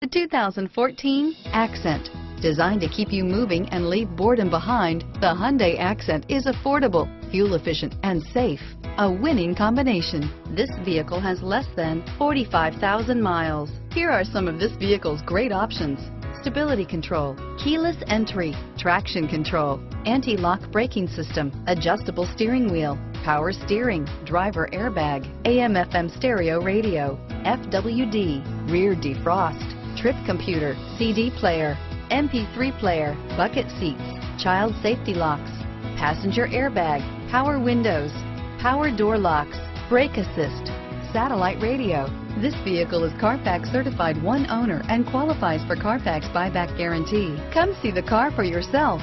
The 2014 Accent. Designed to keep you moving and leave boredom behind, the Hyundai Accent is affordable, fuel efficient, and safe. A winning combination. This vehicle has less than 45,000 miles. Here are some of this vehicle's great options. Stability control, keyless entry, traction control, anti-lock braking system, adjustable steering wheel, power steering, driver airbag, AM FM stereo radio, FWD, rear defrost, trip computer, CD player, MP3 player, bucket seats, child safety locks, passenger airbag, power windows, power door locks, brake assist, satellite radio. This vehicle is Carfax certified one owner and qualifies for Carfax buyback guarantee. Come see the car for yourself.